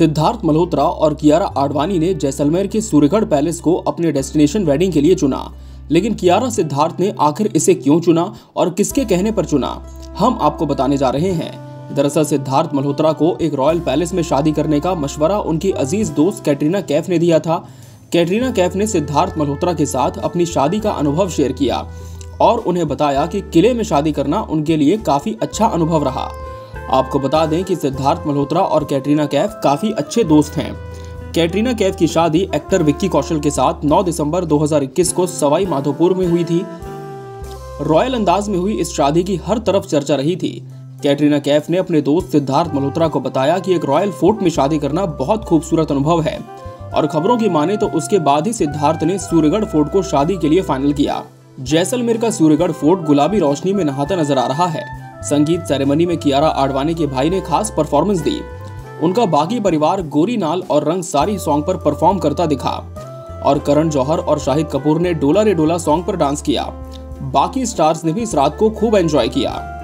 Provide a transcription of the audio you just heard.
सिद्धार्थ मल्होत्रा और कियारा आडवाणी ने जैसलमेर के सूर्यगढ़ पैलेस को अपने डेस्टिनेशन वेडिंग के लिए चुना। लेकिन कियारा सिद्धार्थ ने आखिर इसे क्यों चुना और किसके कहने पर चुना, हम आपको बताने जा रहे हैं। दरअसल सिद्धार्थ मल्होत्रा को एक रॉयल पैलेस में शादी करने का मशवरा उनकी अज़ीज़ दोस्त कैटरीना कैफ ने दिया था। कैटरीना कैफ ने सिद्धार्थ मल्होत्रा के साथ अपनी शादी का अनुभव शेयर किया और उन्हें बताया कि किले में शादी करना उनके लिए काफ़ी अच्छा अनुभव रहा। आपको बता दें कि सिद्धार्थ मल्होत्रा और कैटरीना कैफ काफ़ी अच्छे दोस्त हैं। कैटरीना कैफ की शादी एक्टर विक्की कौशल के साथ 9 दिसंबर 2021 को सवाई माधोपुर में हुई थी। रॉयल अंदाज में हुई इस शादी की हर तरफ़ चर्चा रही थी। कैटरीना कैफ ने अपने दोस्त सिद्धार्थ मल्होत्रा को बताया कि एक रॉयल फोर्ट में शादी करना बहुत खूबसूरत अनुभव है। और खबरों की माने तो उसके बाद ही सिद्धार्थ ने सूर्यगढ़ फोर्ट को शादी के लिए फाइनल किया। जैसलमेर का सूर्यगढ़ फोर्ट गुलाबी रोशनी में नहाता नज़र आ रहा है। संगीत सेरेमनी में कियारा आडवाणी के भाई ने खास परफॉर्मेंस दी। उनका बागी परिवार गोरी नाल और रंग सारी सॉन्ग पर परफॉर्म करता दिखा। और करण जौहर और शाहिद कपूर ने डोला रे डोला सॉन्ग पर डांस किया। बाकी स्टार्स ने भी इस रात को खूब एंजॉय किया।